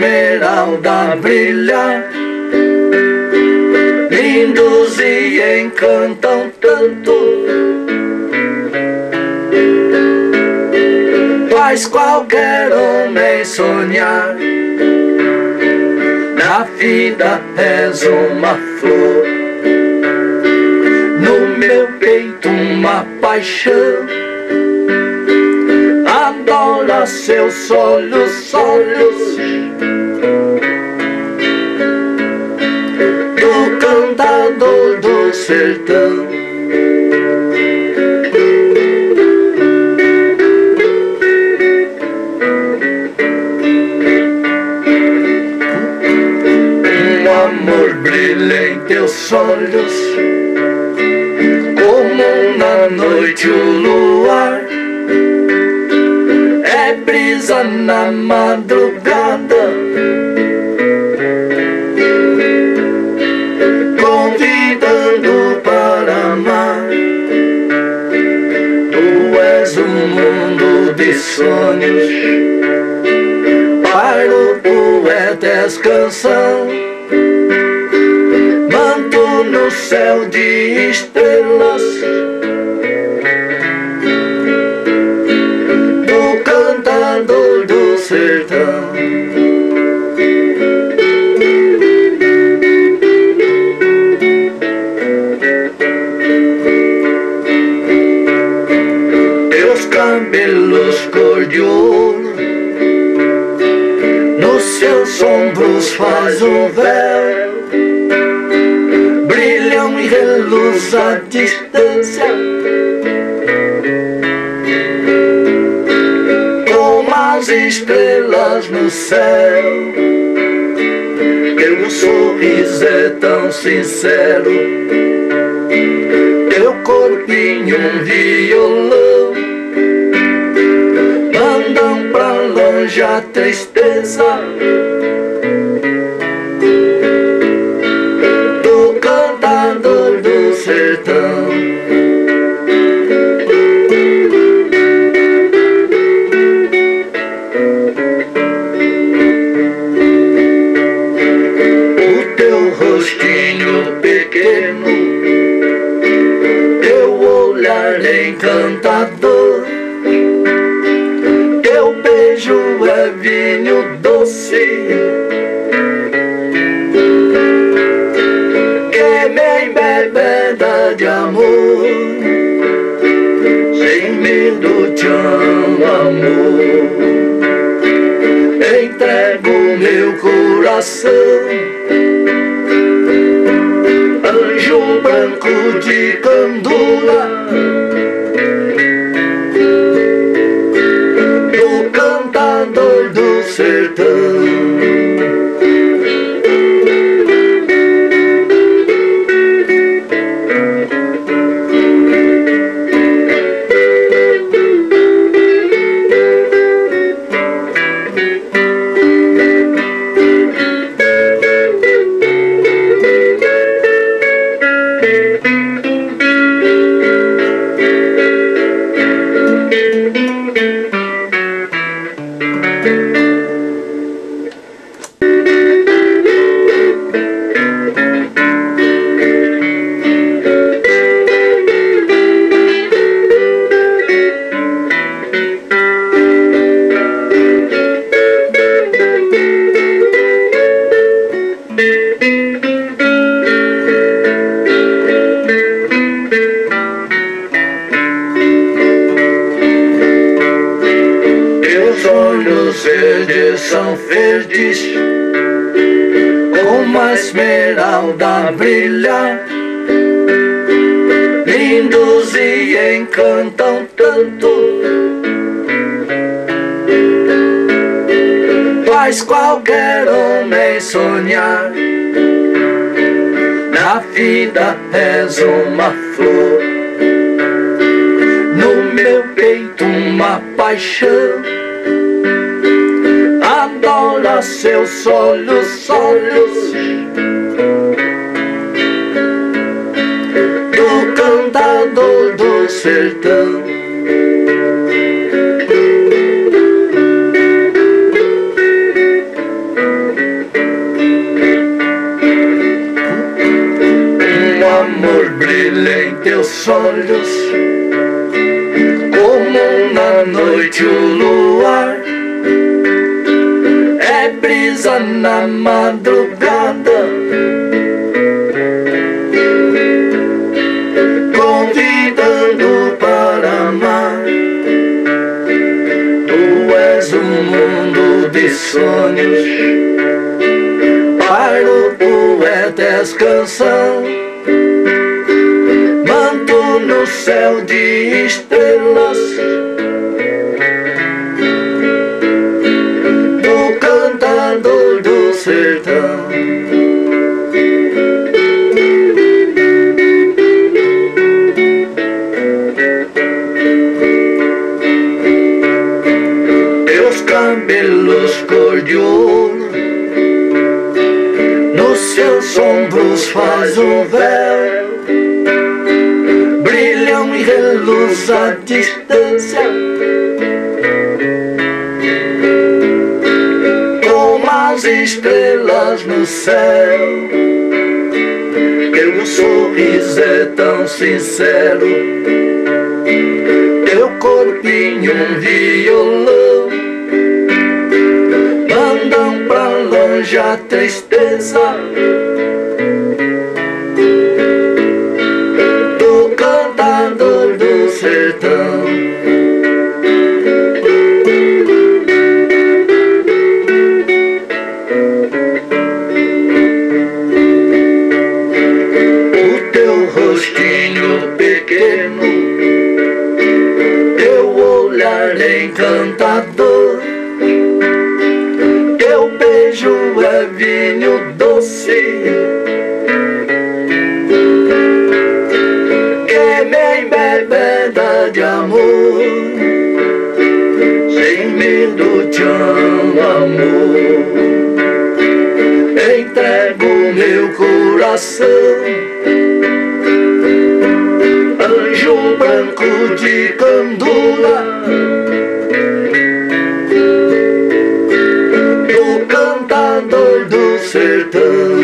esmeralda brilha. Lindos e encantam tanto. Faz qualquer homem sonhar. Na vida és uma flor. No meu peito uma paixão. Adora seus olhos, olhos do sertão. Um amor brilha em teus olhos, como na noite o luar brisa na madrugada Para o poeta és canção Manto no céu de estrelas cabelos cor de ouro, nos seus ombros faz um véu, brilham e reluz a distância. as estrelas no céu. Teu sorriso é tão sincero, teu corpinho um violão. Pra longe a tristeza. Beijo é vinho doce. Que me embebeda de amor. Sem medo te amo, amor. Entrego meu coração. Anjo branco de candula c'était esmeralda brilha. Lindos e encantam tanto. Faz qualquer homem sonhar. Na vida és uma flor. No meu peito, uma paixão adora seus olhos, olhos. cantador do sertão. Um amor brilha em teus olhos, como na noite o luar. É brisa na madrugada sonhos. Para o poeta és canção no céu de estrelas do cantador do sertão. Teus seus ombros faz o véu. Reluz à distância. Como as estrelas no céu. Teu sorriso é tão sincero. Teu corpinho um violão. Mandam pra longe a tristeza beijo é vinho doce. Que me embebeda de amor. Sem medo te amo, amor. Entrego meu coração. Anjo branco de candula sertão.